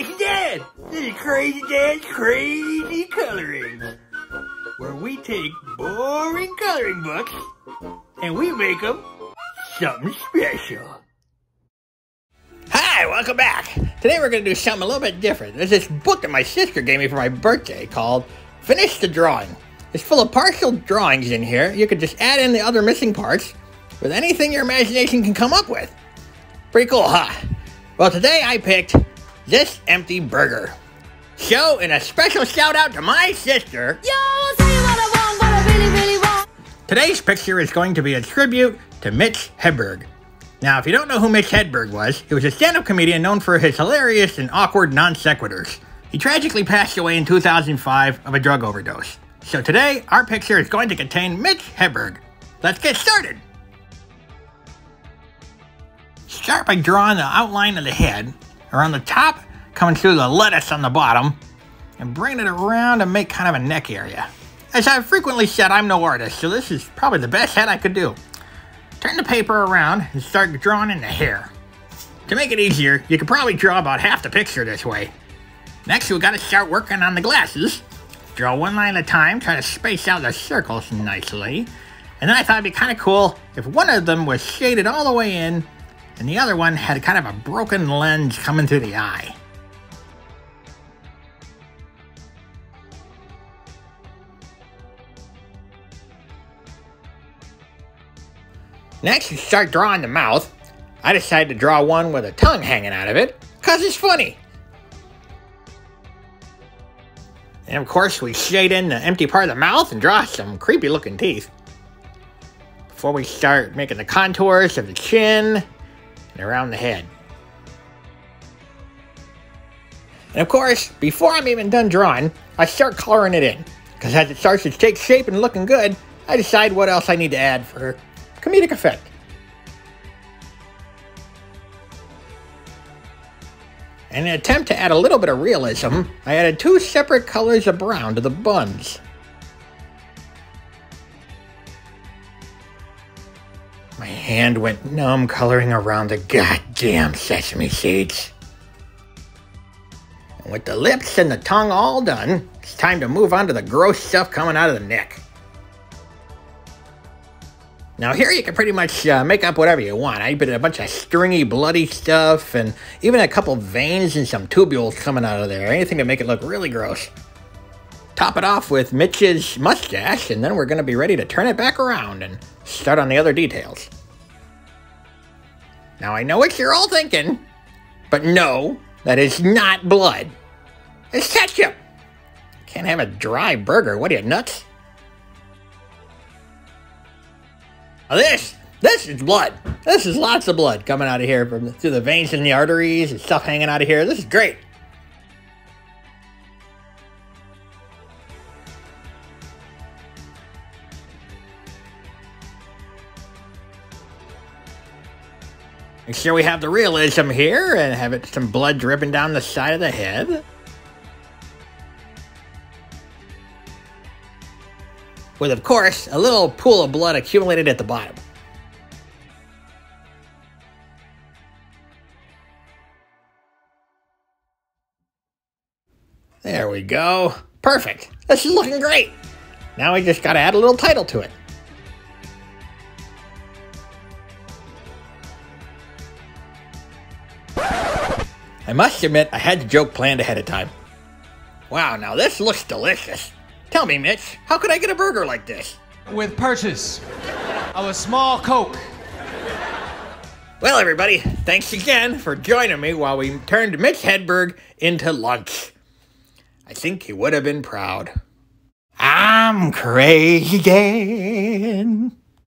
Crazy Dann! This is Crazy Dann's Crazy Coloring, where we take boring coloring books and we make them something special. Hi, welcome back. Today we're going to do something a little bit different. There's this book that my sister gave me for my birthday called Finish the Drawing. It's full of partial drawings in here. You could just add in the other missing parts with anything your imagination can come up with. Pretty cool, huh? Well, today I picked this empty burger. So, in a special shout out to my sister, Yo, I'll tell you what I want, what I really, really want. today's picture is going to be a tribute to Mitch Hedberg. Now, if you don't know who Mitch Hedberg was, he was a stand up comedian known for his hilarious and awkward non sequiturs. He tragically passed away in 2005 of a drug overdose. So today, our picture is going to contain Mitch Hedberg. Let's get started! Start by drawing the outline of the head, around the top, coming through the lettuce on the bottom, and bringing it around to make kind of a neck area. As I've frequently said, I'm no artist, so this is probably the best head I could do. Turn the paper around and start drawing in the hair. To make it easier, you could probably draw about half the picture this way. Next, we gotta start working on the glasses. Draw one line at a time, try to space out the circles nicely. And then I thought it'd be kind of cool if one of them was shaded all the way in, and the other one had kind of a broken lens coming through the eye. Next, you start drawing the mouth. I decided to draw one with a tongue hanging out of it, because it's funny. And of course, we shade in the empty part of the mouth and draw some creepy looking teeth. Before we start making the contours of the chin and around the head. And of course, before I'm even done drawing, I start coloring it in. Because as it starts to take shape and looking good, I decide what else I need to add for comedic effect. In an attempt to add a little bit of realism, I added two separate colors of brown to the buns. My hand went numb coloring around the goddamn sesame seeds. And with the lips and the tongue all done, it's time to move on to the gross stuff coming out of the neck. Now here you can pretty much uh, make up whatever you want. I put a bunch of stringy, bloody stuff, and even a couple veins and some tubules coming out of there. Anything to make it look really gross. Top it off with Mitch's mustache, and then we're going to be ready to turn it back around and start on the other details. Now I know what you're all thinking, but no, that is not blood. It's ketchup. Can't have a dry burger. What are you, nuts? Now this, this is blood. This is lots of blood coming out of here from through the veins and the arteries and stuff hanging out of here. This is great. Sure we have the realism here and have it some blood dripping down the side of the head. with, of course, a little pool of blood accumulated at the bottom. There we go. Perfect. This is looking great. Now we just gotta add a little title to it. I must admit, I had the joke planned ahead of time. Wow, now this looks delicious. Tell me, Mitch, how could I get a burger like this? with purchase of a small Coke. Well, everybody, thanks again for joining me while we turned Mitch Hedberg into lunch. I think he would have been proud. I'm crazy again.